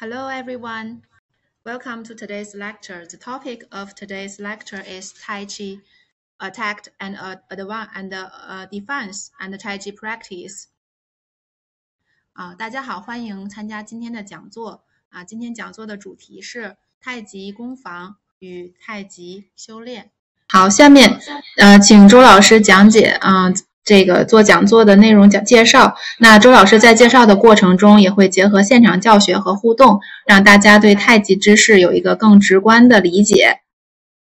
Hello everyone. Welcome to today's lecture. The topic of today's lecture is Tai Chi, attack and uh, advance and uh, defense and Tai Chi practice. 啊，大家好，欢迎参加今天的讲座。啊，今天讲座的主题是太极攻防与太极修炼。好，下面呃，请周老师讲解啊。 这个做讲座的内容讲介绍，那周老师在介绍的过程中也会结合现场教学和互动，让大家对太极知识有一个更直观的理解。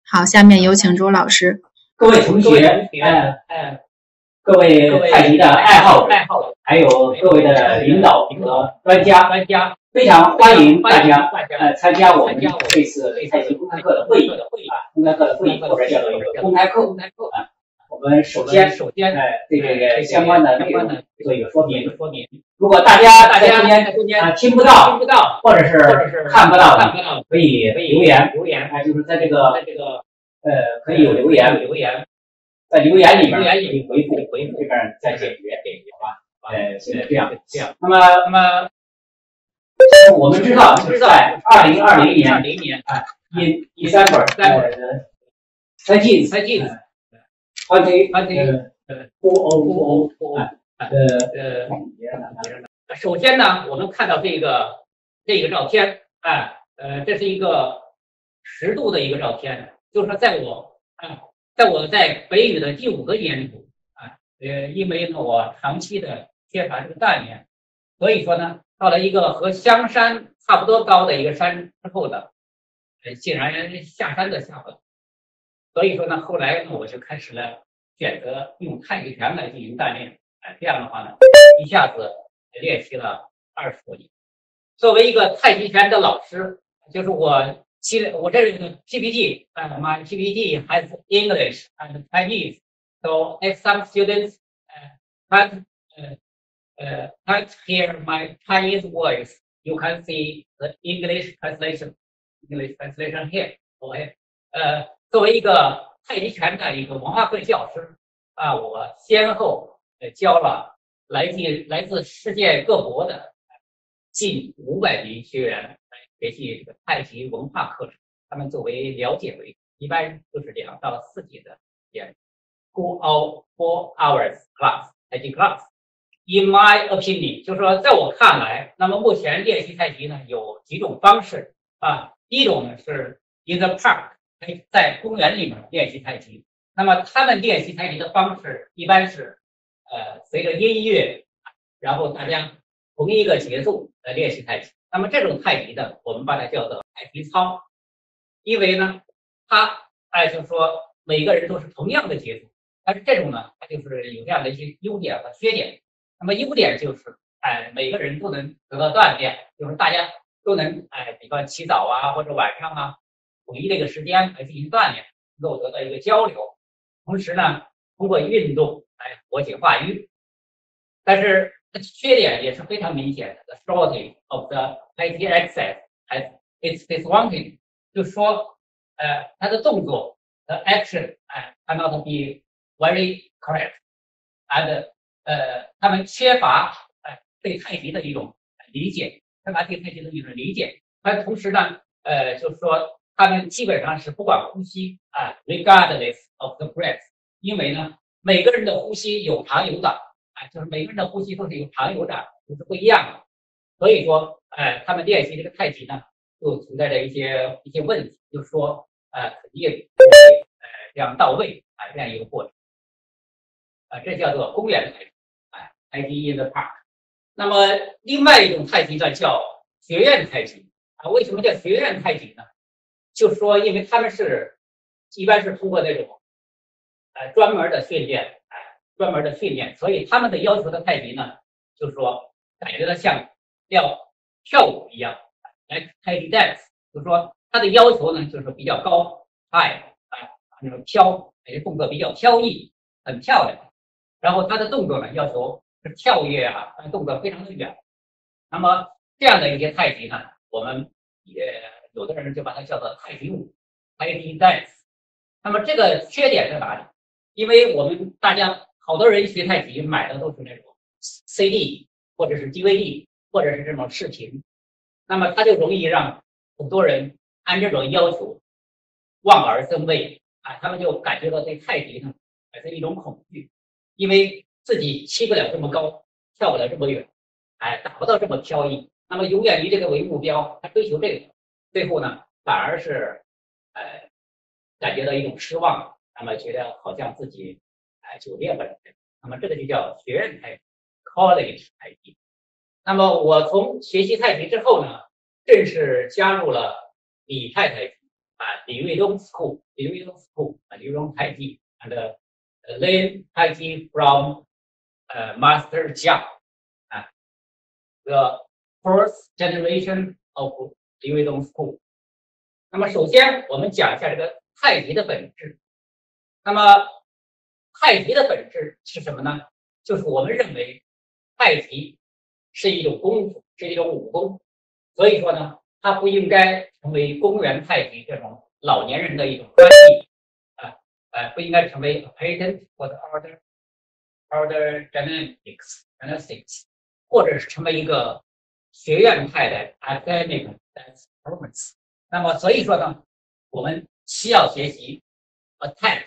好，下面有请周老师。各位同学，嗯，各位太极的爱好者，还有各位的领导和专家，专家非常欢迎大家呃参加我们这次太极公开课的会议啊，公开课的会议或者叫做一个公开课啊。我们首先，首先，哎，对这个相关的内容做一个说明。说明，如果大家大家中间啊听不到，听不到，或者是看不到的，可以留言。留言，哎，就是在这个在这个呃，可以有留言。留言，在留言里面可以回复回复。这边再解决，好吧？呃，现在这样。这样。那么那么，我们知道就是在二零二零年零年啊，一一三本呃，才进三进。欢迎欢迎，呃，波欧波欧波啊，呃呃，首先呢，我们看到这个这个照片，啊，呃，这是一个十度的一个照片，就是说，在我啊，在我在北语的第五个年度啊，呃，因为呢，我长期的缺乏这个锻炼，所以说呢，到了一个和香山差不多高的一个山之后呢，呃，竟然下山都下不了。所以说呢，后来呢，我就开始了选择用太极拳来进行锻炼。哎，这样的话呢，一下子练习了二十多年。作为一个太极拳的老师，就是我其我这个 PPT 啊，my PPT has English and Chinese. So if some students can't uh can't hear my Chinese voice, you can see the English translation. English translation here. OK，呃。作为一个太极拳的一个文化课教师啊，我先后呃教了来自来自世界各国的近五百名学员来学习这个太极文化课程。他们作为了解为一般都是两到四节的时 Go all four hours class 太极 class。In my opinion，就是说在我看来，那么目前练习太极呢有几种方式啊。第一种呢是 in the park。在公园里面练习太极，那么他们练习太极的方式一般是，呃，随着音乐，然后大家同一个节奏来练习太极。那么这种太极的，我们把它叫做太极操，因为呢，它哎就是说每个人都是同样的节奏，但是这种呢，它就是有这样的一些优点和缺点。那么优点就是，哎，每个人都能得到锻炼，就是大家都能哎，比方起早啊，或者晚上啊。统一这个时间来进行锻炼，能够得到一个交流，同时呢，通过运动来活血化瘀。但是它缺点也是非常明显的，the shortage of the IT access has its disadvantage，就说，呃，它的动作 the action 哎，cannot be very correct，and 呃，他们缺乏哎对太极的一种理解，缺乏对太极的一种理解。但同时呢，呃，就是说。他们基本上是不管呼吸啊，regardless of the breath，因为呢，每个人的呼吸有长有短啊，就是每个人的呼吸都是有长有短，都是不一样的。所以说，哎，他们练习这个太极呢，就存在着一些一些问题，就是说，呃，肯定呃这样到位啊，这样一个过程啊，这叫做公园太极，哎，太极 in the park。那么另外一种太极呢，叫学院太极啊。为什么叫学院太极呢？就说，因为他们是一般是通过那种呃专门的训练，哎，专门的训练，所以他们的要求的太极呢，就说感觉到像要跳舞一样，来太极 dance，就说他的要求呢，就是比较高，high，哎，那种飘，哎，动作比较飘逸，很漂亮。然后他的动作呢，要求是跳跃啊，动作非常的远。那么这样的一些太极呢，我们也。有的人就把它叫做太极舞，太极 dance。那么这个缺点在哪里？因为我们大家好多人学太极买的都是那种 CD 或者是 DVD 或者是这种视频。那么它就容易让很多人按这种要求望而生畏啊，他们就感觉到对太极呢产生一种恐惧，因为自己起不了这么高，跳不了这么远，哎，达不到这么飘逸，那么永远以这个为目标，他追求这个，最后呢反而是呃感觉到一种失望，那么觉得好像自己哎就练不了，那么这个就叫学院太极 college 太极。那么我从学习太极之后呢，正式加入了李太太啊，李卫东 school，李卫东 school 啊，李卫东太极，and learn 太极 from 呃 Master Jiang 啊，the first generation of 李卫东说。那么首先我们讲一下这个太极的本质。那么太极的本质是什么呢？就是我们认为太极。是一种功夫，是一种武功，所以说呢，它不应该成为公园太极这种老年人的一种专利，啊，呃，不应该成为 a patent for the order order gymnastics gymnastics，或者是成为一个学院派的 academic dance performance。那么所以说呢，我们需要学习 attack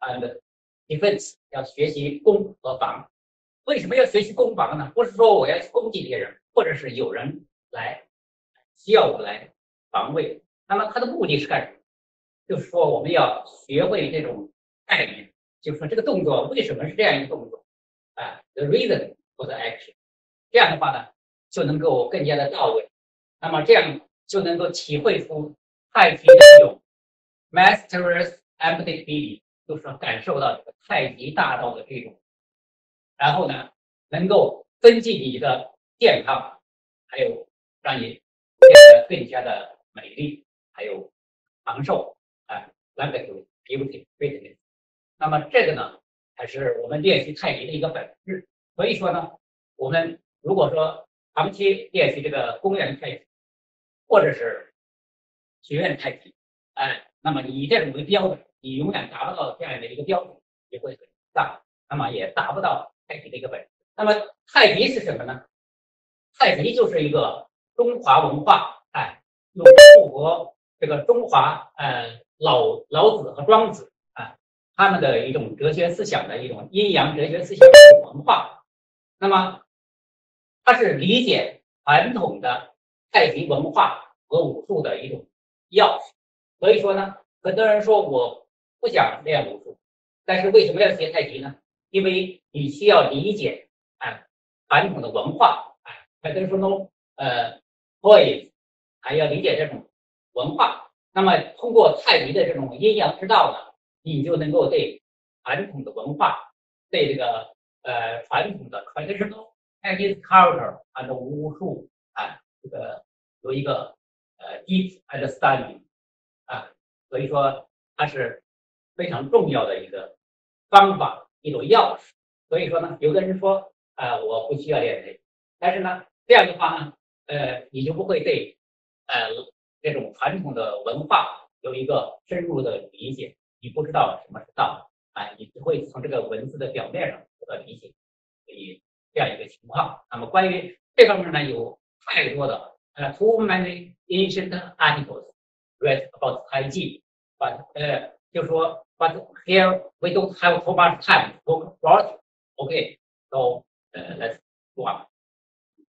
and defense，要学习攻和防。为什么要学习攻防呢？不是说我要去攻击别人，或者是有人来需要我来防卫。那么它的目的是干什么？就是说我们要学会这种概念，就是说这个动作为什么是这样一个动作啊？The reason for the action。这样的话呢，就能够更加的到位。那么这样就能够体会出太极的一种 master's ability，就是感受到这个太极大道的这种。然后呢，能够增进你的健康，还有让你变得更加的美丽，还有长寿啊，那个就 beauty fitness。那么这个呢，才是我们练习太极的一个本质。所以说呢，我们如果说长期练习这个公园太极，或者是学院太极，哎，那么以这种为标准，你永远达不到这样的一个标准，也会很大，那么也达不到。太极的一个本质。那么太极是什么呢？太极就是一个中华文化，哎，用符合这个中华呃老老子和庄子啊他们的一种哲学思想的一种阴阳哲学思想的文化。那么它是理解传统的太极文化和武术的一种钥匙。所以说呢，很多人说我不想练武术，但是为什么要学太极呢？因为你需要理解啊传统的文化啊，很多人说呃，会还要理解这种文化。那么通过太极的这种阴阳之道呢，你就能够对传统的文化，对这个呃传统的 traditional Chinese culture 和武术啊，这个有一个呃 deep understanding 啊，所以说它是非常重要的一个方法。一种钥匙，所以说呢，有的人说，啊，我不需要练这个，但是呢，这样的话呢，呃，你就不会对，呃，这种传统的文化有一个深入的理解，你不知道什么是道，啊，你只会从这个文字的表面上得到理解，所以这样一个情况。那么关于这方面呢，有太多的，呃，too many ancient articles read about 太极，把，呃，就说。But here we don't have too much time to talk about it. OK, so 呃，let's go on.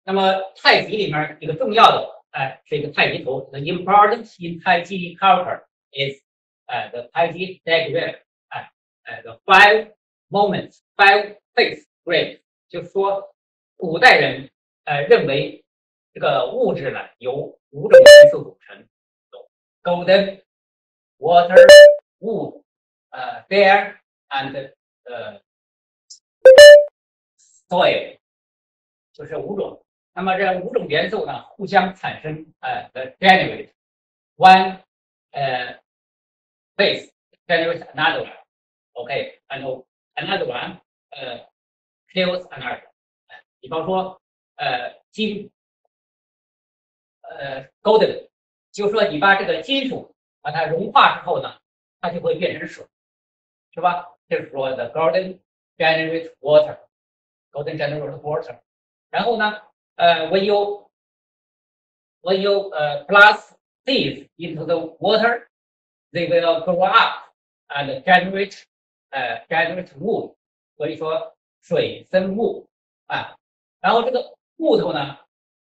那么太极里面一个重要的，哎，是一个太极图。The importance in 太极 culture is 呃 the 太极 diagram，哎，呃 the five moments, five phase grade，就是说古代人呃认为 这个物质呢由五种元素组成，golden, water, wood。呃，air and 呃，soil，就是五种。那么这五种元素呢，互相产生呃的 generate one 呃 phase generate another one，OK，and another one 呃 kills another。比方说呃金 呃 golden，就说你把这个金属把它融化之后呢，它就会变成水。是吧？就是说，the garden generates water，garden generates water。然后呢，呃，when you when you uh, plant seeds into the water, they will grow up and generate uh, generate wood，所以说水生木啊，然后这个木头呢，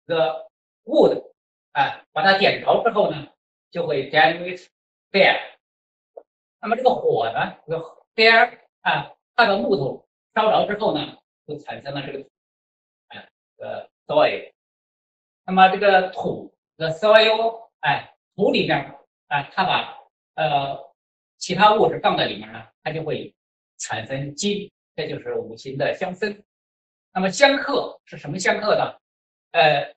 the wood 啊，把它点着之后呢，就会 generate fire。那么这个火呢，这个 fire 啊，它的木头烧着之后呢，就产生了这个啊呃 soil。那么这个土的 soil，哎，土里面啊，它把呃其他物质放在里面呢，它就会产生金，这就是五行的相生。那么相克是什么相克呢？呃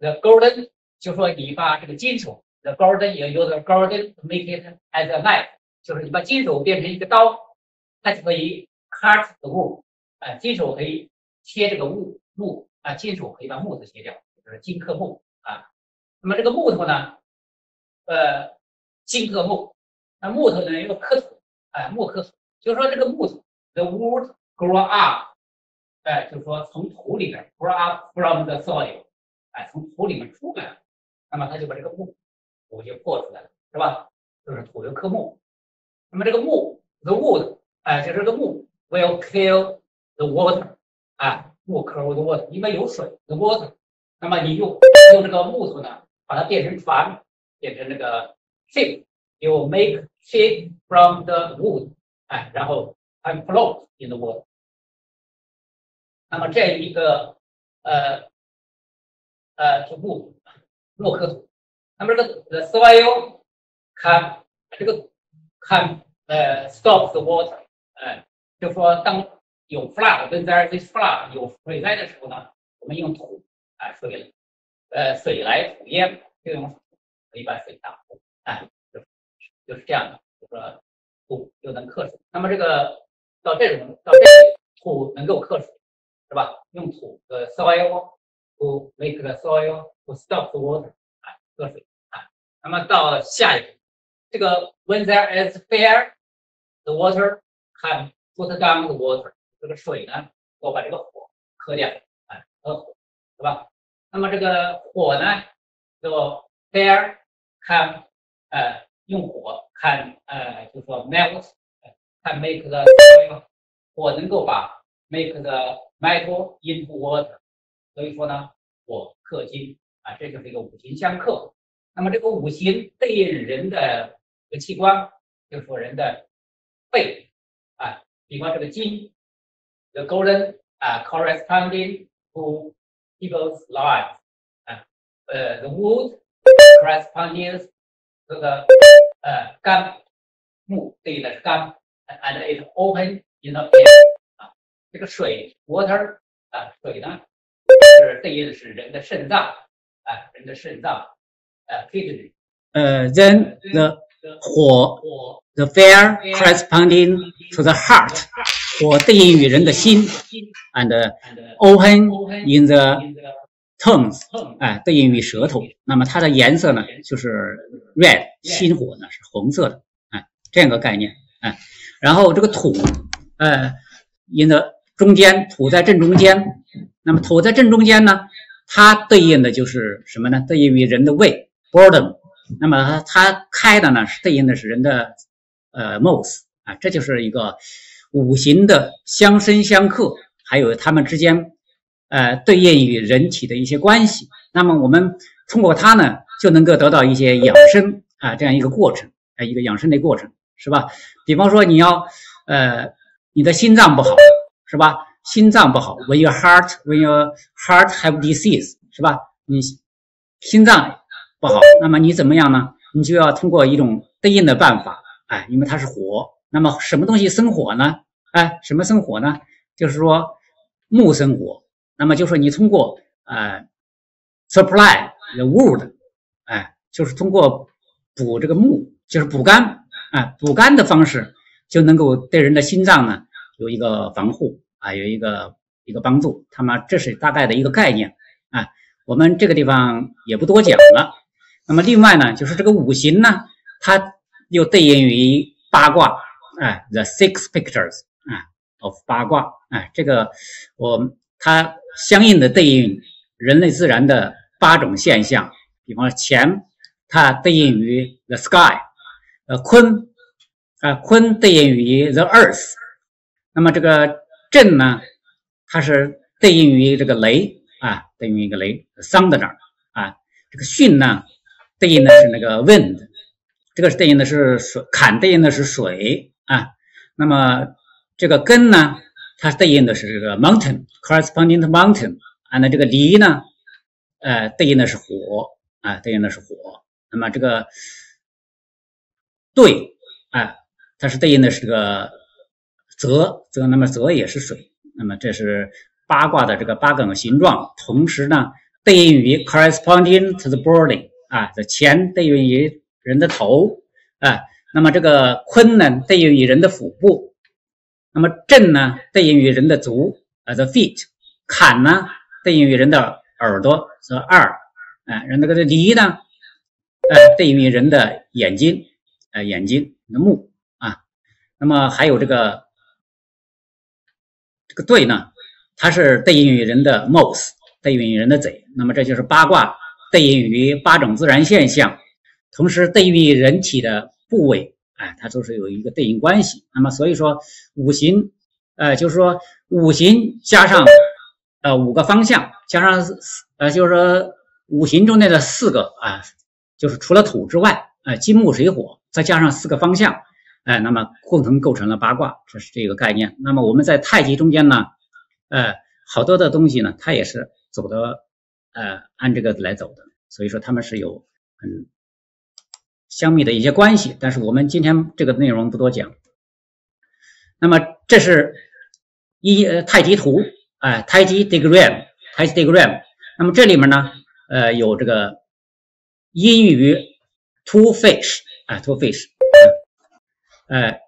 ，the golden 就说你把这个金属，the golden you use the golden make it as a knife，就是你把金属变成一个刀，它就可以 cut the wood，啊，金属可以切这个木木啊，金属可以把木头切掉，就是金克木啊。那么这个木头呢，呃，金克木，那木头呢又克土，哎，木克土，就是说这个木头，the wood grow up，哎，就是说从土里面 grow up from the soil。哎，从土里面出来，那么他就把这个木土就破出来了，是吧？就是土就克木。那么这个木，the wood，哎，就是这个木 will kill the water，啊，木 kill the water，因为有水，the water。那么你用用这个木头呢，把它变成船，变成那个 ship，you make ship from the wood，哎，然后 I'm float in the water。那么这一个呃。呃，就木木克土，那么这个 the soil can 这个 can 呃 stop the water，呃，就说当有 flood，when there is flood 有水灾的时候呢，我们用土啊水呃水来土淹，就用可以把水打破，哎，就就是这样的，就说土就能克水。那么这个到这种到这土能够克水，是吧？用土的 soil。to make the soil to stop the water 啊，喝水啊。那么到下一步，这个 when there is fire, the water can put down the water。这个水呢，我把这个火喝掉啊，喝火，是吧？那么这个火呢，就 fire can 呃用火 can 呃就说 melt can make the soil 火能够把 make the metal into water。 所以说呢，火克金啊，这就是一个五行相克。那么这个五行对应人的这个器官，就是说人的肺啊，比方这个金，the golden 啊，corresponding to people's lives 啊，呃，the wood corresponding 这个呃肝木对应的是肝，and it open in the air 啊，这个水 water 啊，水呢。是对应的是人的肾脏啊，人的肾脏呃，kidney。呃，then the 火，the fire corresponding to the heart，火对应于人的心，and open in the tongues，哎，对应于舌头。那么它的颜色呢，就是 red，心火呢是红色的，哎，这样个概念，哎，然后这个土，呃，in the 中间，土在正中间。那么土在正中间呢，它对应的就是什么呢？对应于人的胃 （bottom）。那么它开的呢，是对应的是人的呃 mouth 啊，这就是一个五行的相生相克，还有它们之间呃对应于人体的一些关系。那么我们通过它呢，就能够得到一些养生啊这样一个过程，啊一个养生的过程，是吧？比方说你要呃你的心脏不好，是吧？心脏不好，when your heart when your heart have disease，是吧？你心脏不好，那么你怎么样呢？你就要通过一种对应的办法，哎，因为它是火，那么什么东西生火呢？哎，什么生火呢？就是说木生火，那么就是你通过呃 supply the wood，哎，就是通过补这个木，就是补肝，哎，补肝的方式就能够对人的心脏呢有一个防护。啊，有一个一个帮助，他们这是大概的一个概念啊。我们这个地方也不多讲了。那么另外呢，就是这个五行呢，它又对应于八卦，哎，the six pictures 啊，of 八卦，哎，这个我它相应的对应人类自然的八种现象，比方说乾，它对应于 the sky，呃，坤，啊，坤对应于 the earth。那么这个震呢，它是对应于这个雷啊，对应一个雷桑在那儿啊。这个巽呢，对应的是那个 wind，这个是对应的是水，坎对应的是水啊。那么这个艮呢，它对应的是这个 mountain，corresponding to mountain。啊，那这个离呢，呃，对应的是火啊，对应的是火。那么这个兑啊，它是对应的是这个泽泽，那么泽也是水。那么这是八卦的这个八梗形状，同时呢，对应于 corresponding to the body 啊，这乾对应于人的头。啊，那么这个坤呢，对应于人的腹部，那么震呢，对应于人的足。啊，the feet，坎呢。对应于人的耳朵。是二，哎，人那个离呢，呃，对应于人的眼睛，呃，眼睛的目。啊，那么还有这个这个对呢，它是对应于人的 mouth，对应于人的嘴，那么这就是八卦对应于八种自然现象，同时对应于人体的部位，哎，它都是有一个对应关系。那么所以说五行，呃，就是说五行加上。呃，五个方向加上呃，就是说五行中间的四个啊，就是除了土之外，呃，金木水火，再加上四个方向，哎，那么共同构成了八卦，这是这个概念。那么我们在太极中间呢，呃，好多的东西呢，它也是走的呃，按这个来走的，所以说他们是有很相密的一些关系。但是我们今天这个内容不多讲。那么这是一呃太极图。哎，太极 diagram，太极 diagram。那么这里面呢，呃，有这个阴鱼 two fish，啊，two fish，呃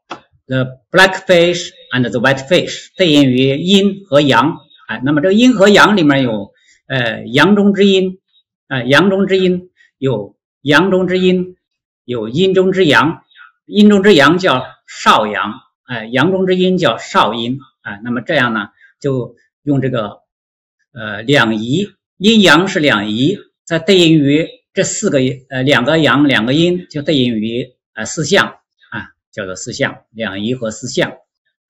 ，the black fish and the white fish，对应于阴和阳。哎，那么这个阴和阳里面有，呃，阳中之阴，啊，阳中之阴有阳中之阴，有阴中之阳，阴中之阳叫少阳，哎，阳中之阴叫少阴，啊，那么这样呢，就。用这个呃两仪，阴阳是两仪，再对应于这四个呃两个阳两个阴，就对应于呃四象，叫做四象，两仪和四象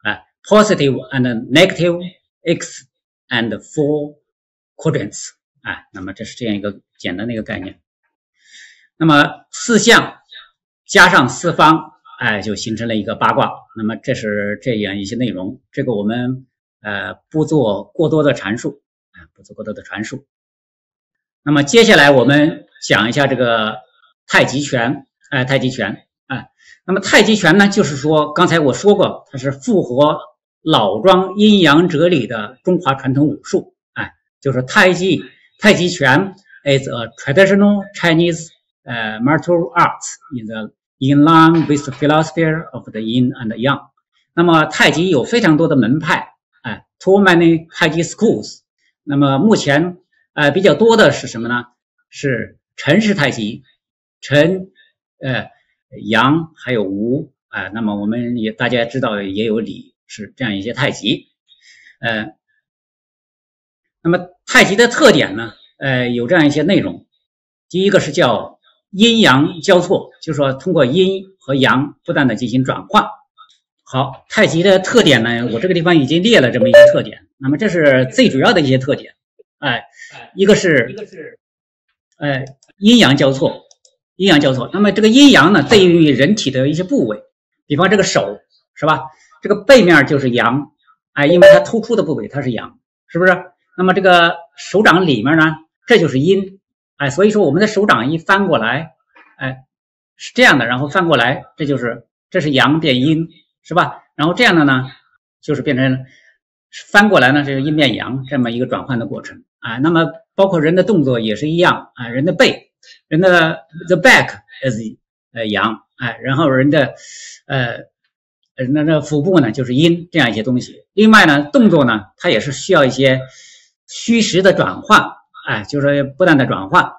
啊，positive and negative x and four quadrants 啊，那么这是这样一个简单的一个概念。那么四象加上四方，哎，就形成了一个八卦。那么这是这样一些内容，这个我们。呃，不做过多的阐述啊，不做过多的阐述。那么接下来我们讲一下这个太极拳，哎，太极拳，哎，那么太极拳呢，就是说刚才我说过，它是复活老庄阴阳哲理的中华传统武术，哎，就是太极太极拳 is a traditional Chinese 呃 martial arts in the in line with the philosophy of the yin and yang。那么太极有非常多的门派。哎 Too many 太极 schools。那么目前呃比较多的是什么呢？是陈氏太极，陈呃杨还有无啊。那么我们也大家知道也有理是这样一些太极。呃，那么太极的特点呢？呃，有这样一些内容。第一个是叫阴阳交错，就是说通过阴和阳不断的进行转换。好，太极的特点呢，我这个地方已经列了这么一些特点。那么这是最主要的一些特点，哎，一个是，一个是，哎，阴阳交错，阴阳交错。那么这个阴阳呢，对应于人体的一些部位，比方这个手是吧？这个背面就是阳，哎，因为它突出的部位它是阳，是不是？那么这个手掌里面呢，这就是阴，哎，所以说我们的手掌一翻过来，哎，是这样的，然后翻过来，这就是这是阳变阴。是吧？然后这样的呢，就是变成翻过来呢，这是阴变阳这么一个转换的过程啊。那么包括人的动作也是一样啊，人的背，人的 the back is 呃阳，哎，然后人的呃那那腹部呢就是阴这样一些东西。另外呢，动作呢它也是需要一些虚实的转换，哎，就是说不断的转换，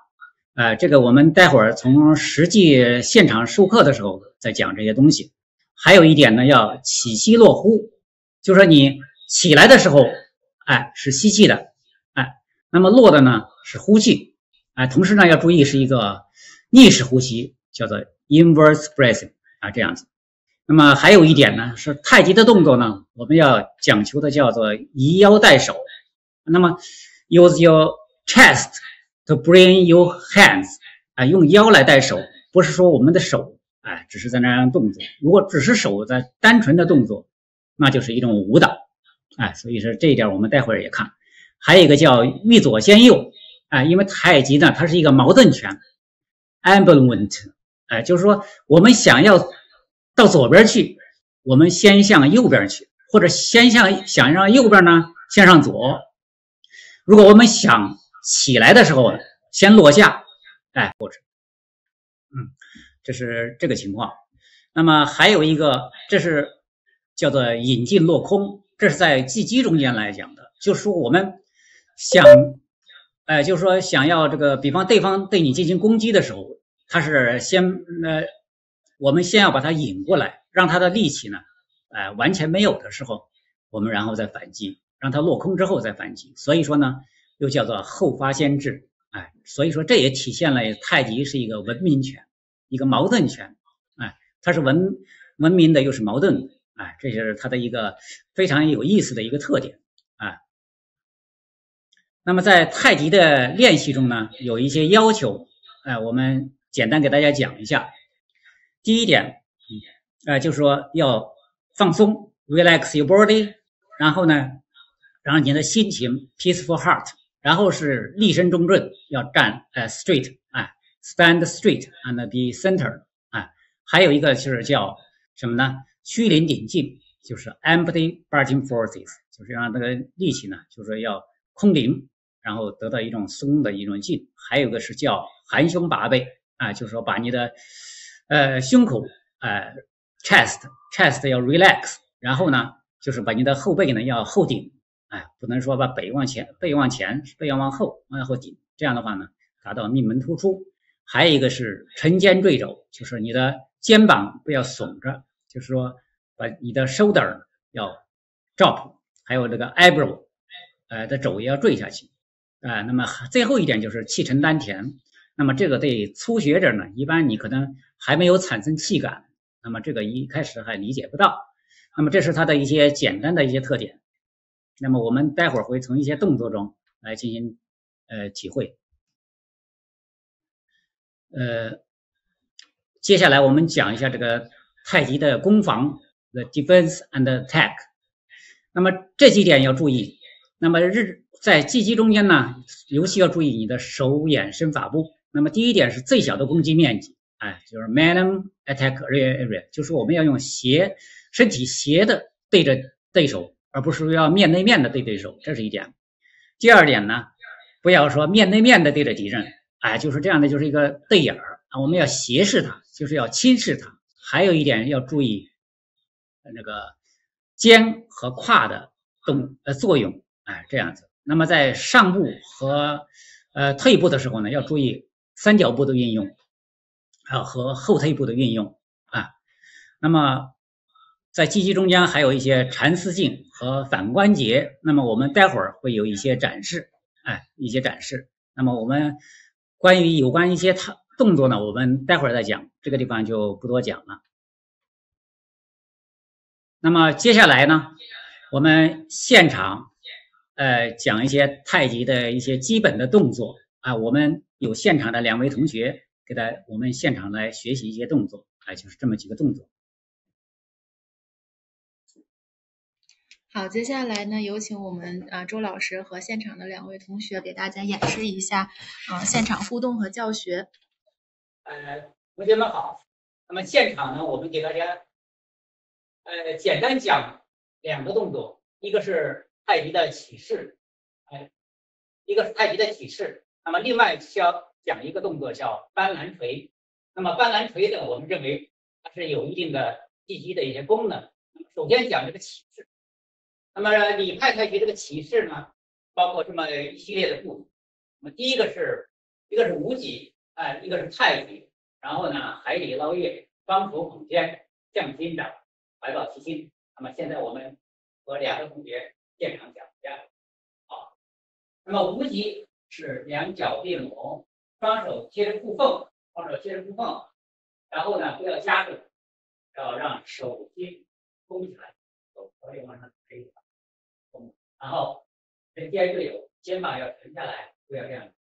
哎，这个我们待会儿从实际现场授课的时候再讲这些东西。还有一点呢，要起息落呼，就说你起来的时候，哎，是吸气的，哎，那么落的呢是呼气，啊，同时呢要注意是一个逆式呼吸，叫做 inverse breathing 啊，这样子。那么还有一点呢，是太极的动作呢，我们要讲求的叫做以腰带手。那么 use your chest to bring your hands 啊，用腰来带手，不是说我们的手哎，只是在那样动作。如果只是手在单纯的动作，那就是一种舞蹈，哎，所以说这一点我们待会儿也看。还有一个叫欲左先右，哎，因为太极呢，它是一个矛盾拳 a m b i v a l e n t 哎，就是说我们想要。到左边去，我们先向右边去，或者先向想让右边呢向上左。如果我们想起来的时候，先落下，哎，或者，嗯，这是这个情况。那么还有一个，这是叫做引进落空，这是在技击中间来讲的，就是说我们想，哎，就是说想要这个，比方对方对你进行攻击的时候，他是先呃。我们先要把他引过来，让他的力气呢，哎，完全没有的时候，我们然后再反击，让他落空之后再反击。所以说呢，又叫做后发先至，哎，所以说这也体现了太极是一个文明拳，一个矛盾拳，哎，它是文文明的，又是矛盾的，哎，这就是它的一个非常有意思的一个特点，那么在太极的练习中呢，有一些要求，哎，我们简单给大家讲一下。第一点，呃，就是说要放松，relax your body，然后呢，然后你的心情，peaceful heart，然后是立身中正，要站呃 straight，啊，stand straight and be centered，啊，还有一个就是叫什么呢？虚临顶静，就是 empty burning forces，就是让这个力气呢，就是说要空灵，然后得到一种松的一种劲。还有个是叫含胸拔背，啊，就是说把你的呃，胸口，呃，chest，chest 要 relax，然后呢，就是把你的后背呢要后顶，哎，不能说把背往前，背往前，背要往后，往后顶，这样的话呢，达到命门突出。还有一个是沉肩坠肘，就是你的肩膀不要耸着，就是说把你的 shoulder 要 drop，还有这个 eyebrow，呃的肘也要坠下去，啊，那么最后一点就是气沉丹田。那么这个对初学者呢，一般你可能还没有产生气感，那么这个一开始还理解不到。那么这是它的一些简单的一些特点。那么我们待会儿会从一些动作中来进行呃体会。呃，接下来我们讲一下这个太极的攻防，the defense and attack。那么这几点要注意。那么日在技击中间呢，尤其要注意你的手眼身法步。那么第一点是最小的攻击面积，哎，就是 minimum attack area，就是我们要用斜身体斜的对着对手，而不是要面对面的对对手，这是一点。第二点呢，不要说面对面的对着敌人，哎，就是这样的，就是一个对眼儿啊，我们要斜视他，就是要轻视他。还有一点要注意那个肩和胯的动呃作用，哎，这样子。那么在上步和呃退步的时候呢，要注意。三角步的运用啊和后退步的运用啊，那么在击击中间还有一些缠丝劲和反关节，那么我们待会儿会有一些展示，哎，一些展示。那么我们关于有关一些它动作呢，我们待会儿再讲，这个地方就不多讲了。那么接下来呢，我们现场呃讲一些太极的一些基本的动作啊，我们。有现场的两位同学给他，我们现场来学习一些动作，啊，就是这么几个动作。好，接下来呢，有请我们啊周老师和现场的两位同学给大家演示一下啊现场互动和教学。呃，同学们好，那么现场呢，我们给大家呃简单讲两个动作，一个是太极的起势，哎，一个是太极的起势。那么另外需要讲一个动作叫搬篮锤。那么搬篮锤呢，我们认为它是有一定的技击的一些功能。首先讲这个起势。那么李派太极这个起势呢，包括这么一系列的步骤。那么第一个是一个是无极，哎，一个是太极，然后呢海底捞月，双手捧肩，向心掌，怀抱齐心。那么现在我们和两个同学现场讲一下。好，那么无极。是两脚并拢，双手贴着裤缝，双手贴着裤缝，然后呢不要夹住，要让手心弓起来，手可以往上抬一点，然后承接队友，肩膀要沉下来，不要这样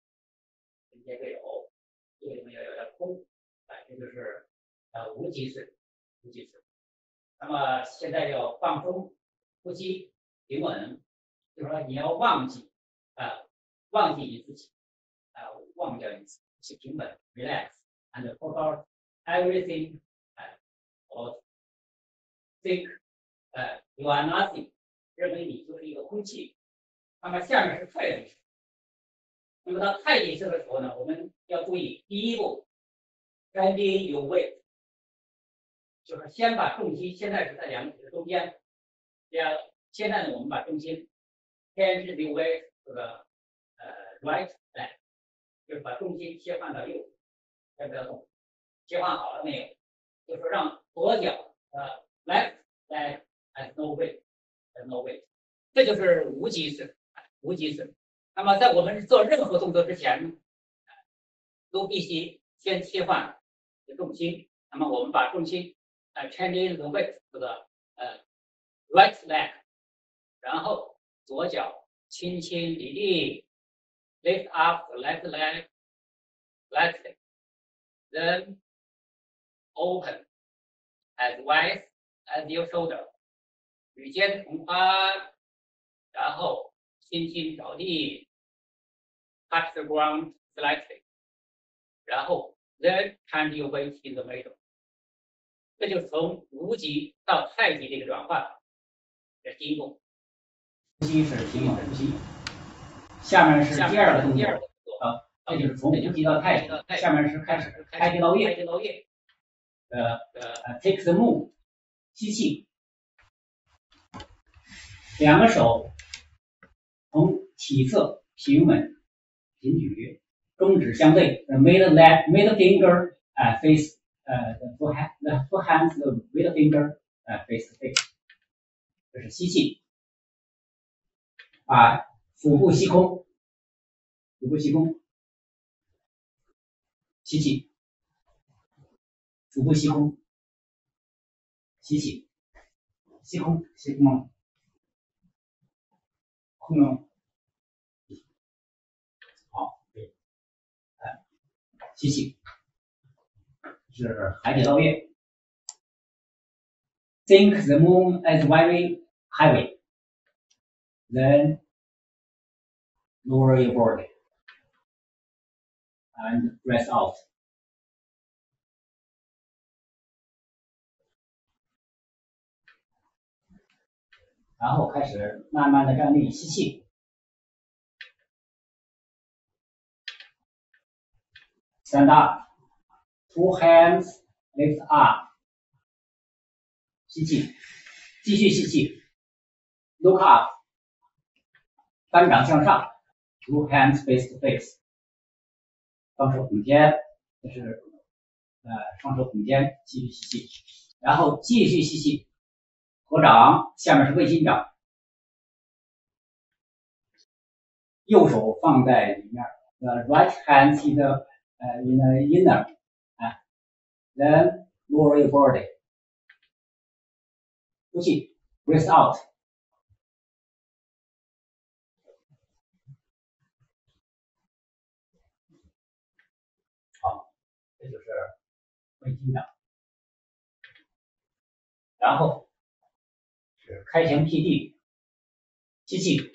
承接队友，肚子要有点空，哎，这就是呃无极式，无极式。那么现在要放松呼吸，平稳，就是说你要忘记啊，忘记你自己。啊，忘掉你自己，平稳，relax，and forget everything，哎，or think，哎，you are nothing，认为你就是一个空气。那么下面是太极式。那么到太极式的时候呢，我们要注意，第一步，bending your weight，就是先把重心，现在是在两腿的中间，要现在呢，我们把重心，bend your weight 这个呃 right。就是把重心切换到右，先不要动，切换好了没有？就是让左脚呃 left leg has no weight，has no weight，这就是无极式，无极式。那么在我们做任何动作之前，都必须先切换重心。那么我们把重心呃 change the weight 这个呃 right leg，然后左脚轻轻离地。lift up the left leg slightly, then open as wide as your shoulder，与肩同宽，然后轻轻着地，touch the ground slightly，然后 then turn your weight in the middle。这就是从无极到太极的一个转换，这是第一步。呼吸是平稳呼吸。下面是第二个动作，啊，这就是从无极到太极。下面是开始开天捞月，呃呃，take the move，吸气，两个手从体侧平稳平举，中指相对，the middle leg middle finger 啊 face 呃 the full hand the full hands the middle finger 啊 face face，这是吸气，把腹部吸空，腹部吸空，吸气，腹部吸空，吸气，吸空，吸空，空了，好，对，哎，吸气，是海底捞月，Think the moon is very heavy, then lower your body and rest out. 然后开始慢慢的站立，吸气，stand up, two hands lift up，吸气，继续吸气，look up，翻掌向上。Two hands face to face，双手捧肩，这是呃双手捧肩，继续吸气，然后继续吸气，合掌，下面是卫心掌，右手放在里面，the right hand in the 呃 in the inner，啊，then lower your body，呼气，breathe out。会紧张，然后是开天辟地，吸气，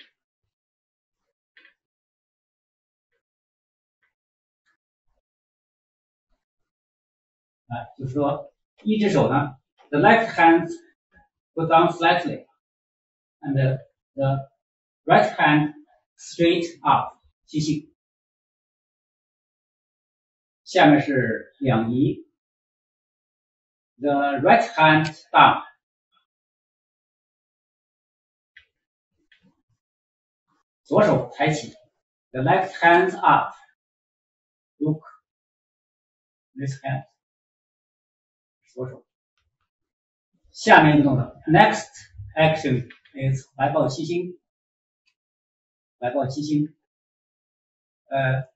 啊，就是说一只手呢，the left hand goes down slightly，and the right hand straight up，吸气，下面是两仪。The right hand down，左手抬起，The left hand up，Look，this hand，左手。下面一个动作，Next action is 来抱七星，来抱七星。呃，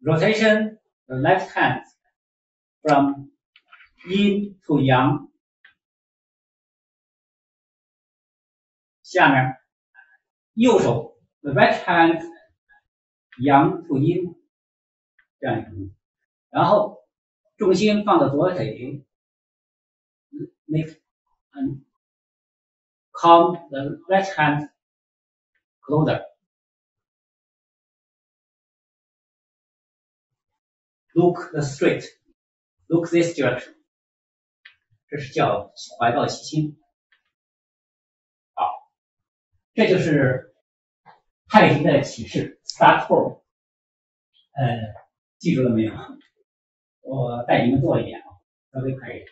rotation the left hand from yin to yang。下面右手 the right hand yang to yin 这样一个动作，然后重心放在左腿，make and come the right hand closer。Look the street, look this direction。这是叫怀抱齐心。好，这就是太极的启示 start form。呃，记住了没有？我带你们做一遍啊，稍微快一点。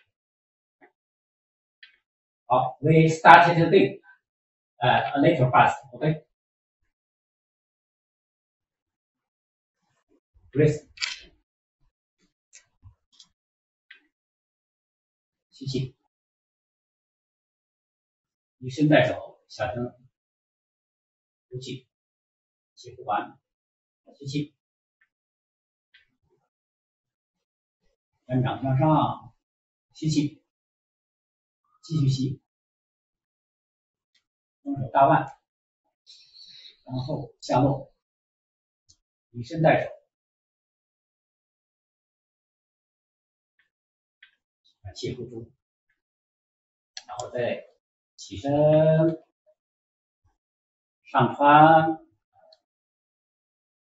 好，we started today，呃，a little fast, OK? Please.。吸气，以身带手，下撑呼气，气不完，吸气，伸掌向上，吸气，继续吸，双手搭腕，然后下落，以身带手。气呼出，然后再起身上穿，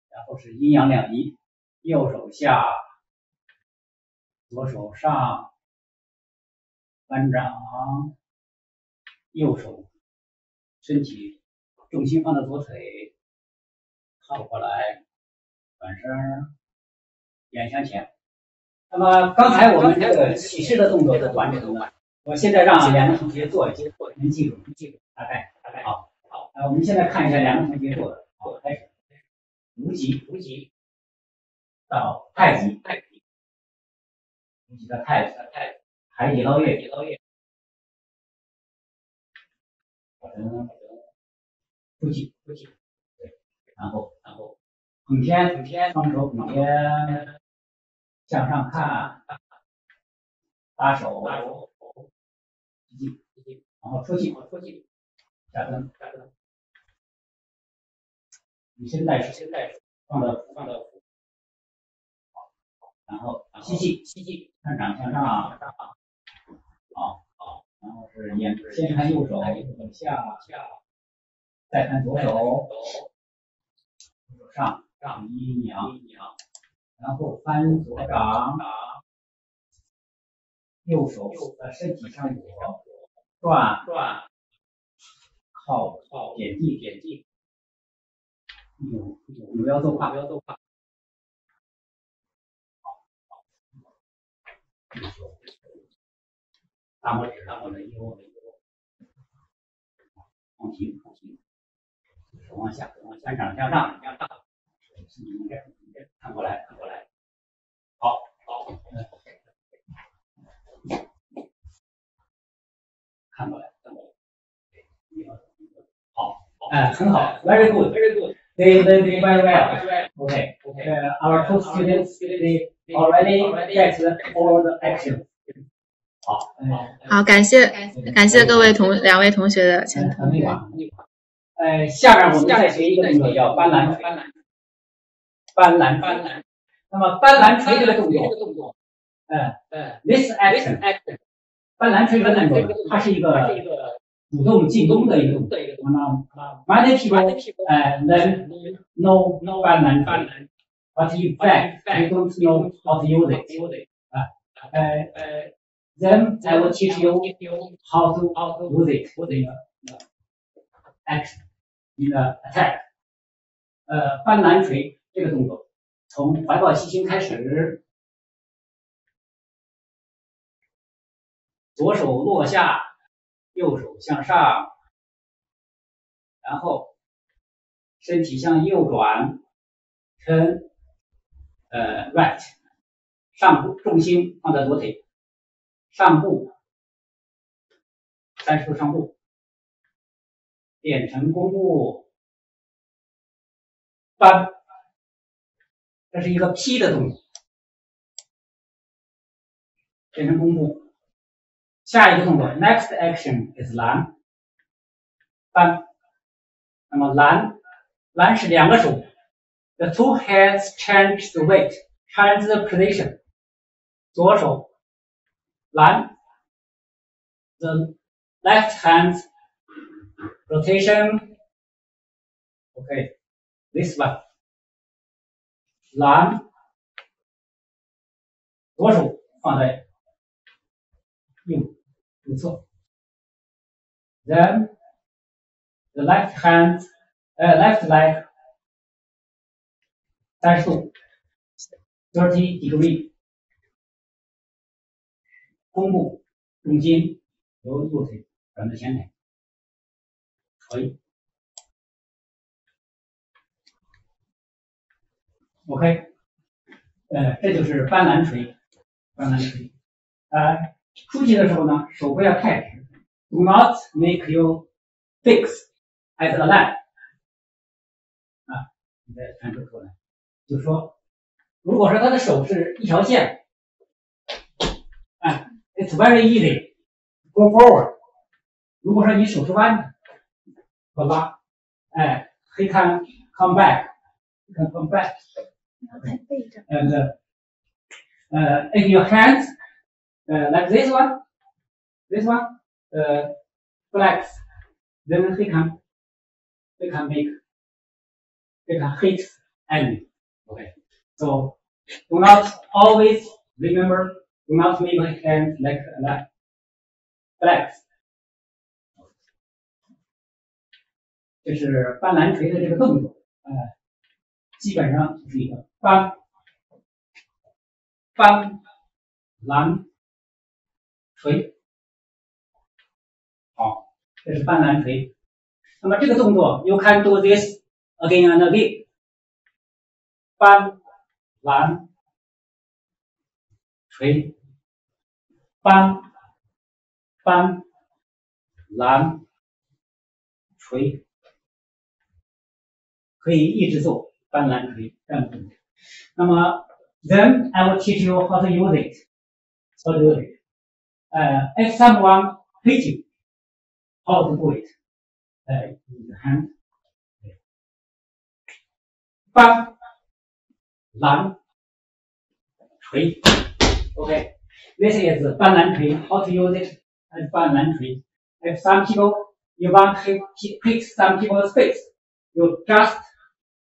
然后是阴阳两仪，右手下，左手上，翻掌，右手身体重心放在左腿，靠过来，转身，眼向前。那么刚才我们这个起势的动作是完成了，我现在让两个同学做一下，您记住，记住，大概大概好，好，呃，我们现在看一下两个同学做的，好，开始，无极无极到太极太极，无极到太极太极，海底捞月底捞月，好的，好的，出气出气，对，然后然后捧天捧天，双手捧天。向上看，搭手，吸气，然后出气，出气，下蹲，下蹲，以身带手，放到放到，然后吸气，吸气，看掌向上，好，好，然后是眼先看右手，下下，再看左手，左手上上一阳。然后翻左掌，右手呃身体向左转转，靠靠点地。点地，扭扭腰坐胯不要坐胯，大拇指大拇指右放平放平，手往下往下掌向上向上，看过来看过来。好，好，看过来，看过来，好，哎，很好，very good，very good。They they they very well. Okay. Okay. Our two students they already get all the action. 好，好，感谢感谢各位同两位同学的前同学。呃，下面我们再学一个动作，叫搬篮锤。搬篮，搬篮。那么斑斓锤这个动作，嗯嗯，this action，斑斓锤这个动作，它是一个主动进攻的一个动作。那么，many people，呃，then no no 搬篮锤，but in fact they don't know how to use it。啊，呃呃，then I will teach you how to use it in the action in the attack。呃，斑斓锤这个动作。从怀抱七星开始，左手落下，右手向上，然后身体向右转撑呃，right，上步重心放在左腿，上步，三十度上步，变成弓步，翻。这是一个 P 的动作，变成弓步。下一个动作，next action is 拦，翻。那么拦，拦是两个手，the two hands change the weight，change the position，左手拦，the left hand rotation，OK，this one， 蓝，左手放在右右侧，then the left hand，呃，left leg，三十度，thirty degree，弓步，重心由右腿转到前腿，可以，OK，呃，这就是搬篮锤，搬篮锤，呃，出击的时候呢，手不要太直，do not make you fix。as a line 啊，你再弹出出来，就说，如果说他的手是一条线，哎，it's very easy go forward。如果说你手是弯的，好拉，哎，he can come back，he can come back。And uh, if your hands uh, like this one, this one, uh, flex, then he can they can make, they can hit enemy. Okay. So do not always remember, do not make my hands like, like flex. 这是搬篮锤的这个动作，呃，基本上就是一个 搬搬篮锤。好，这是搬篮锤。那么这个动作，you can do this again and again。搬篮锤，搬搬篮锤，可以一直做搬篮锤这样的动作。那么 then I will teach you how to use it. How to do it. If someone hits you, how to do it. Uh, with hand. But. Okay. This is ban lan. How to use it as ban. If some people, you want to hit, some people's face, you just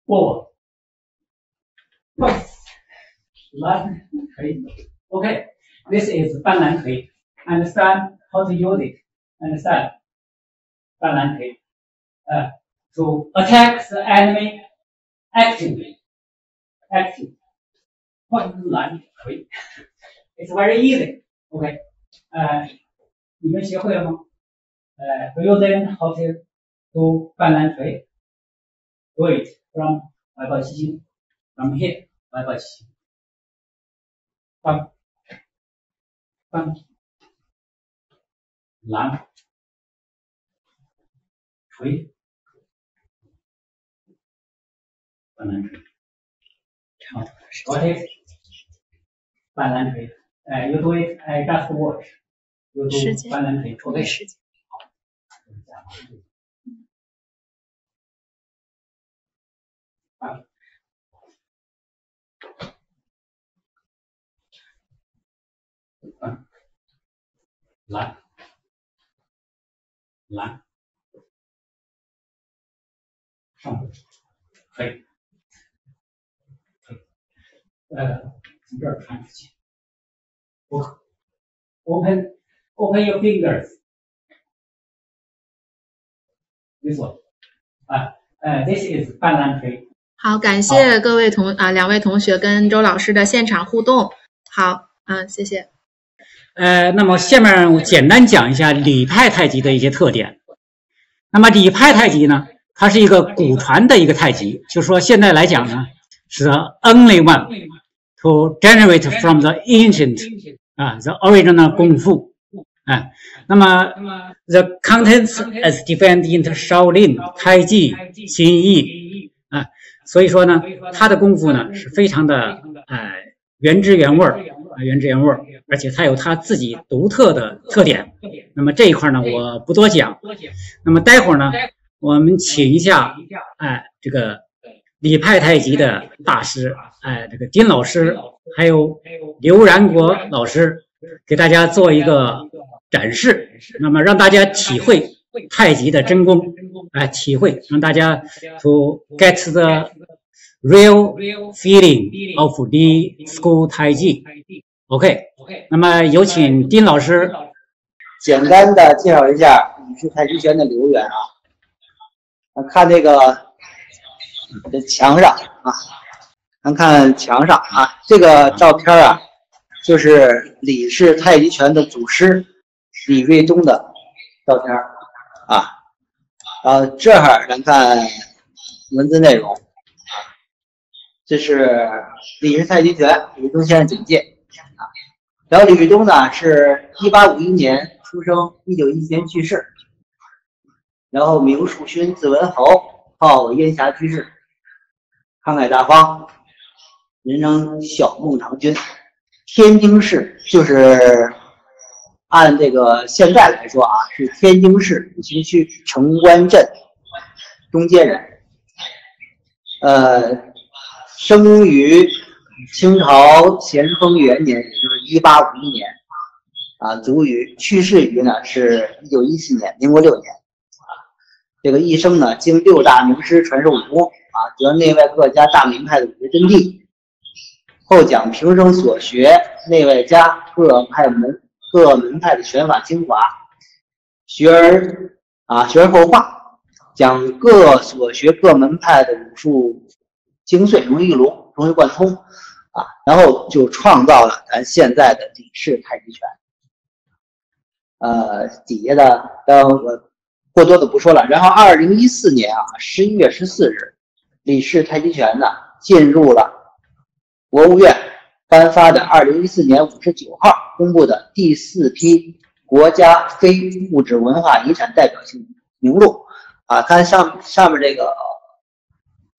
forward. 篮锤，OK，this is 搬篮锤。Understand how to use it？Understand 搬篮锤。uh, to attack the enemy actively. Active. It's very easy. Okay. Uh, 你们学会了吗？呃，Do you learn how to do 半篮锤？Do it from 外抱七星，from here 外抱七星， 翻翻篮锤。半蓝锤，好，OK，半蓝锤，哎，You do it, I just watch. You do 半蓝锤，OK，好，半半篮篮上步，可以。呃，从这儿传出去。Open, open your fingers. This one. 啊，呃，This is 半篮锤。好，感谢各位同啊两位同学跟周老师的现场互动。好，嗯，谢谢。呃，那么下面我简单讲一下李派太极的一些特点。那么李派太极呢，它是一个古传的一个太极，就说现在来讲呢，是 the only one。to generate from the ancient 啊，the original 功夫啊，那么 the contents as defined in the Shaolin 太极心意啊所以说呢，他的功夫呢是非常的呃原汁原味儿，啊原汁原味，而且它有它自己独特的特点。那么这一块呢，我不多讲。那么待会儿呢，我们请一下哎这个李派太极的大师哎这个丁老师，还有刘然国老师，给大家做一个展示，那么让大家体会。太极的真功，哎，体会让大家 to get the real feeling of the school Taiji。OK，OK. 那么有请丁老师简单的介绍一下李氏太极拳的流源啊。看这个这墙上啊，咱看墙上啊，这个照片啊，就是李氏太极拳的祖师李瑞东的照片。啊，呃，这儿咱看文字内容啊，这是李氏太极拳李东先生简介啊。然后李玉东呢，是一八五一年出生，一九一七年去世。然后名树勋，字文侯，号烟霞居士，慷慨大方，人称小孟尝君。天津市就是。按这个现在来说啊，是天津市武清区城关镇中街人，呃，生于清朝咸丰元年，也就是一八五一年，啊，卒于去世于呢是一九一七年，民国六年，啊，这个一生呢经六大名师传授武功，啊，得内外各家大名派的武学真谛，后讲平生所学，内外家各派门。各门派的拳法精华，学而啊学而后化，讲各所学各门派的武术精髓融于一炉，融会贯通啊，然后就创造了咱现在的李氏太极拳。呃，底下的呃我过多的不说了。然后，二零一四年啊十一月十四日，李氏太极拳呢进入了国务院。颁发的二零一四年五十九号公布的第四批国家非物质文化遗产代表性名录啊，看上上面这个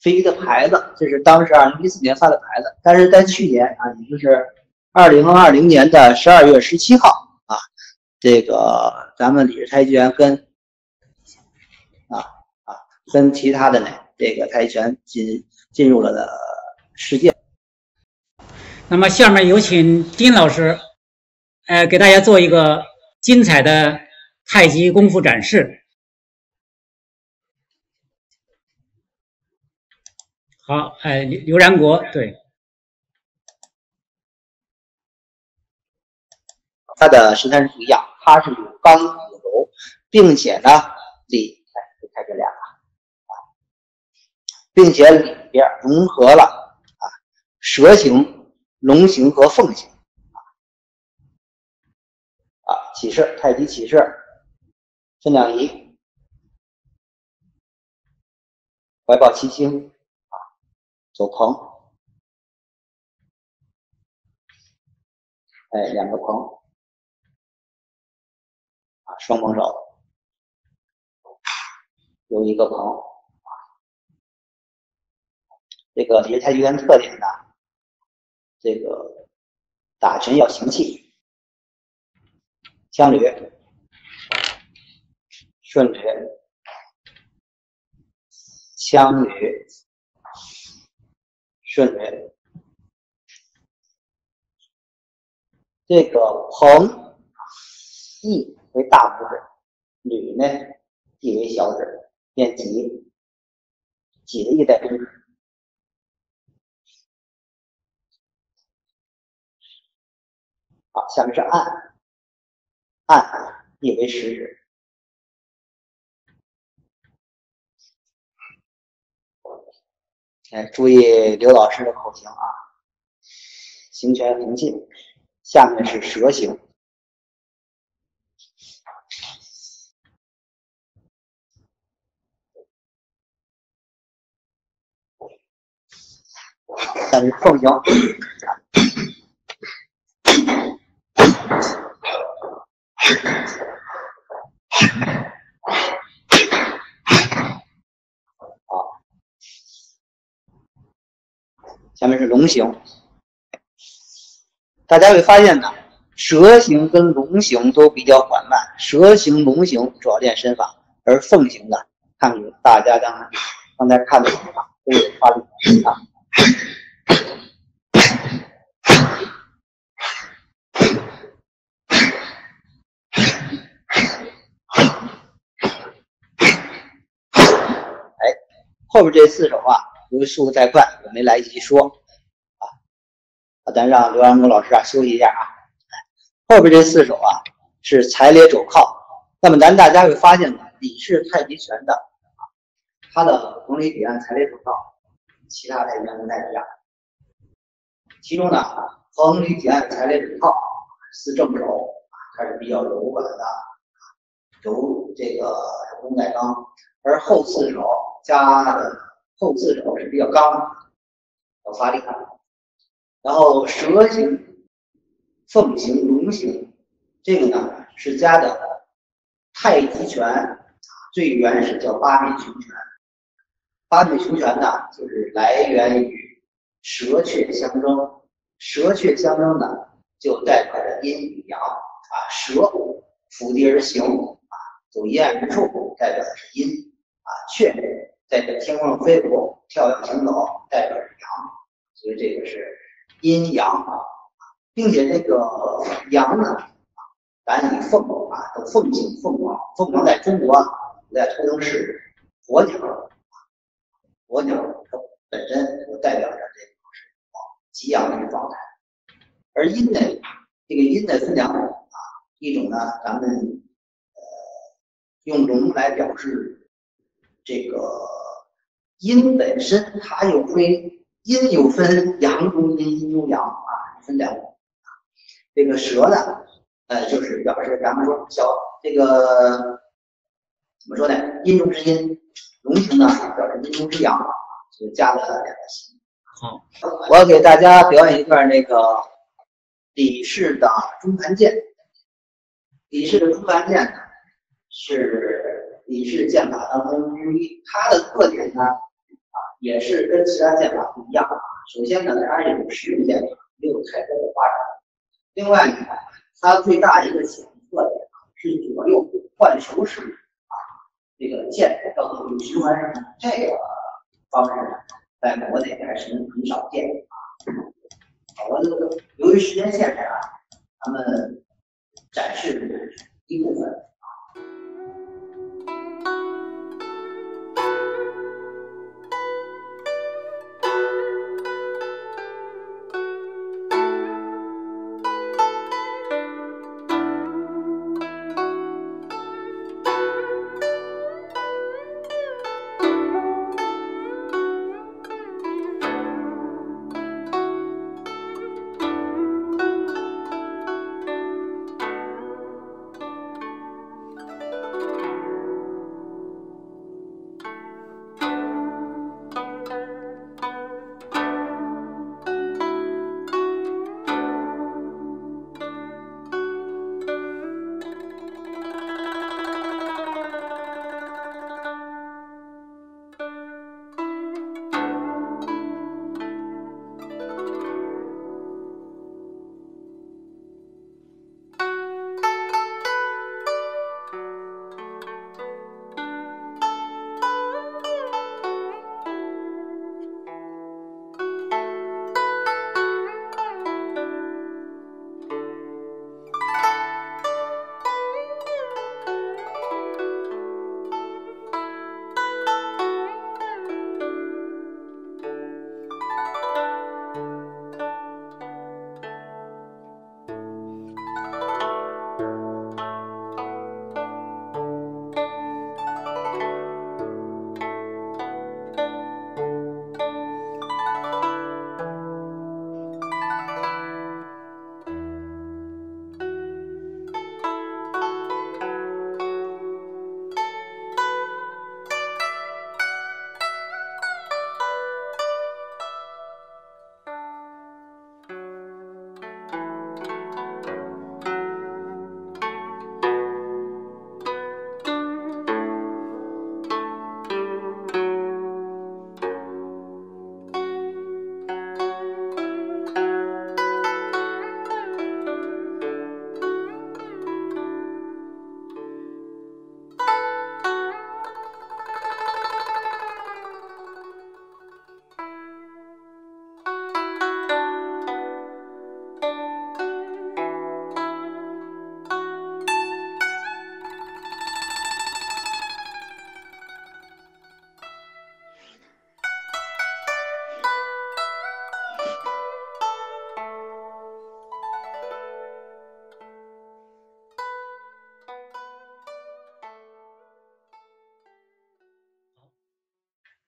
飞的牌子，这是当时二零一四年发的牌子，但是在去年啊，也就是二零二零年的十二月十七号啊，这个咱们李氏太极拳跟啊啊跟其他的呢这个太极拳进进入了的世界。那么下面有请丁老师，呃，给大家做一个精彩的太极功夫展示。好，哎，刘刘然国，对，他的实战是不一样，他是有刚有柔，并且呢，里哎，就看这俩啊，并且里边融合了啊蛇形。龙形和凤形啊，啊，起势，太极起势，分两仪，怀抱七星。走棚，哎，两个棚啊，双捧手，有一个棚，这个李氏太极拳特点呢。这个打拳要行气，枪捋、顺捋、枪捋、顺捋。这个横，E 为大拇指，捋呢，D 为小指，念挤，挤的一代中指。好，下面是按，按意为食指。哎，注意刘老师的口型啊，形拳平进。下面是蛇形，下面是凤形。下面是龙形，大家会发现呢，蛇形跟龙形都比较缓慢，蛇形、龙形主要练身法，而凤形的，看大家刚才刚才看的都有发力啊。哎，后边这四手啊，由于速度太快，我没来得及说啊，咱让刘安国老师啊休息一下啊。后边这四手啊是财列肘靠，那么咱大家会发现呢，李氏太极拳的啊，它的横离体按财列肘靠，其他太极拳不太一样。其中呢，横离体按财列肘靠，是正手啊，它是比较柔软的，柔这个柔中带刚，而后四手加的后字手是比较刚，要发力。然后蛇形、凤形、龙形，这个呢是加的太极拳最原始叫八面熊拳。八面熊拳呢，就是来源于蛇雀相争，蛇雀相争呢，就代表着阴与阳啊，蛇伏地而行啊，走阴暗之处，代表的是阴啊，雀在这天空上飞舞、跳跃行走，代表是阳，所以这个是阴阳啊，并且这个阳呢啊，咱以凤啊，都凤形凤凰，凤凰在中国古代图腾是火鸟，火鸟它本身就代表着这个是啊吉阳的一个状态，而阴呢，这个阴呢分两种啊，一种呢咱们呃用龙来表示。这个阴本身它又分阴又分阳中阴阴中阳啊，分两种。这个蛇呢，呃，就是表示咱们说小这个怎么说呢？阴中之阴，龙形呢表示阴中之阳，就加了两个形。好，我给大家表演一段那个李氏的中盘剑。李氏的中盘剑呢是。李氏剑法当中之一，它的特点呢，也是跟其他剑法不一样啊。首先呢，它是有实用剑法，没有太多的花招。另外呢，它最大一个显特点啊，是左右换手式啊，这个剑叫做有循环式，这个方式呢，在国内还是很少见啊。好我由于时间限制啊，咱们展示一部分。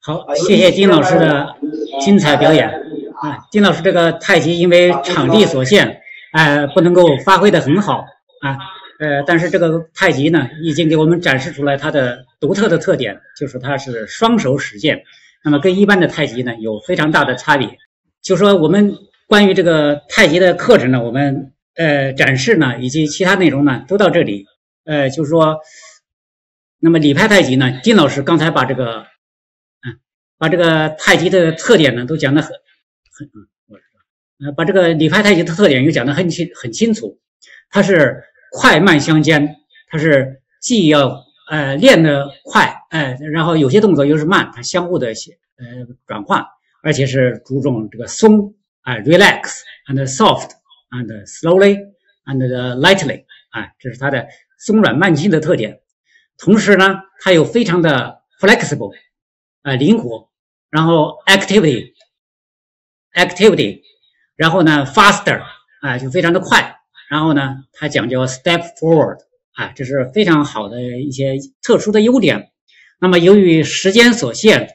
好，谢谢丁老师的精彩表演啊！丁老师这个太极因为场地所限，哎，不能够发挥的很好啊。呃，但是这个太极呢，已经给我们展示出来它的独特的特点，就是它是双手使剑，那么跟一般的太极呢有非常大的差别。就说我们关于这个太极的课程呢，我们呃展示呢以及其他内容呢都到这里。呃，就是说，那么李派太极呢，金老师刚才把这个。把这个太极的特点呢，都讲得很很嗯，我呃，把这个李派太极的特点又讲得很清很清楚。它是快慢相间，它是既要呃练得快，哎，然后有些动作又是慢，它相互的呃转换，而且是注重这个松啊，relax and soft and slowly and lightly，啊，这是它的松软慢轻的特点。同时呢，它又非常的 flexible。啊，灵活，然后 activity，activity，然后呢 faster，啊，就非常的快，然后呢，它讲究 step forward，啊，这是非常好的一些特殊的优点。那么由于时间所限，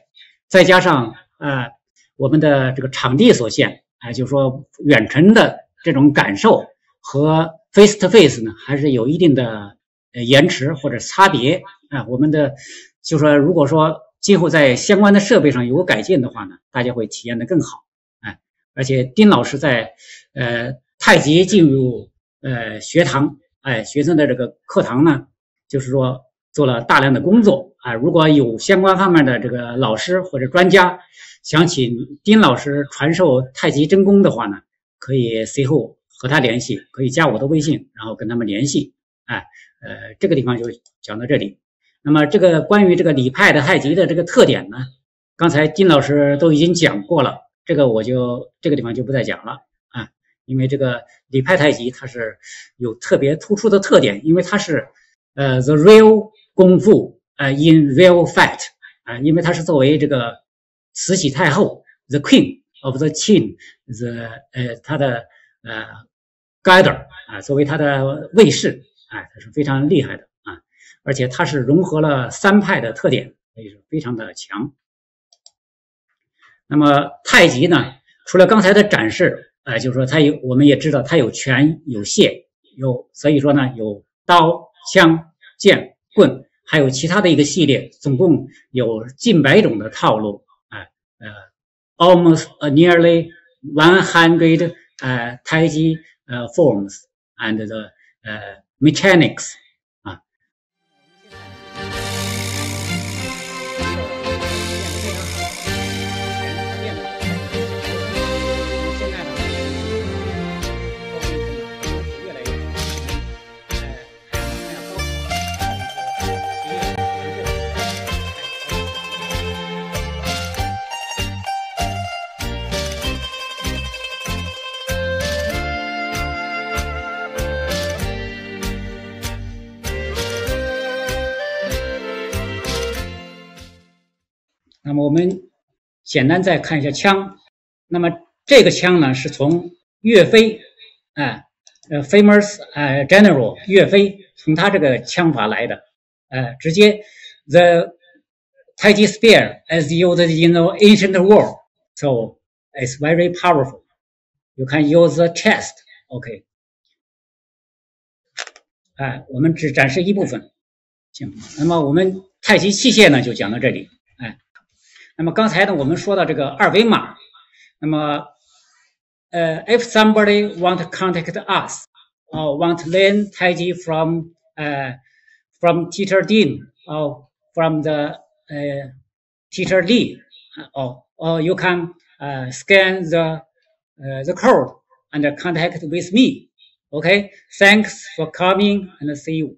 再加上呃我们的这个场地所限，啊，就是说远程的这种感受和 face to face 呢，还是有一定的呃延迟或者差别啊。我们的就说如果说今后在相关的设备上有改进的话呢，大家会体验的更好，哎，而且丁老师在呃太极进入呃学堂，哎，学生的这个课堂呢，就是说做了大量的工作啊。如果有相关方面的这个老师或者专家想请丁老师传授太极真功的话呢，可以随后和他联系，可以加我的微信，然后跟他们联系，哎，呃，这个地方就讲到这里。那么这个关于这个李派的太极的这个特点呢，刚才金老师都已经讲过了，这个我就这个地方就不再讲了啊，因为这个李派太极它是有特别突出的特点，因为它是呃 the real 功夫呃 in real fight 啊，因为它是作为这个慈禧太后 the queen of the qin the 呃她的呃 guider 啊，作为她的卫士啊，它是非常厉害的。而且它是融合了三派的特点，所以说非常的强。那么太极呢，除了刚才的展示，呃，就是说它有，我们也知道它有拳有械有，所以说呢有刀枪剑棍，还有其他的一个系列，总共有近百种的套路啊，呃，almost nearly one hundred 呃太极呃 forms and the 呃 mechanics。我们简单再看一下枪。那么这个枪呢，是从岳飞，哎，呃，famous 呃 general 岳飞从他这个枪法来的，呃，直接 the Taiji spear as used in the ancient world, so it's very powerful. You can use the chest, OK。哎，我们只展示一部分，行。那么我们太极器械呢，就讲到这里。 那么刚才呢，我们说到这个二维码。那么，呃，if somebody want to contact us or want to learn Taiji from 呃 from teacher Dean or from the 呃 teacher Lee or or you can 呃 scan the 呃 the code and contact with me. Okay, thanks for coming and see you.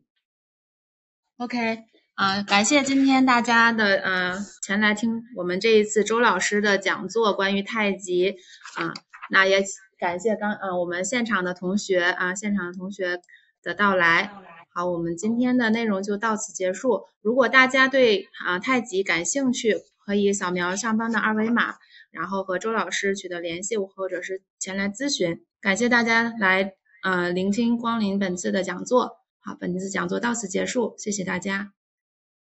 Okay. 啊，感谢今天大家的呃前来听我们这一次周老师的讲座，关于太极啊，那也感谢刚呃我们现场的同学啊，现场的同学的到来。好，我们今天的内容就到此结束。如果大家对啊太极感兴趣，可以扫描上方的二维码，然后和周老师取得联系，或者是前来咨询。感谢大家来呃聆听光临本次的讲座。好，本次讲座到此结束，谢谢大家。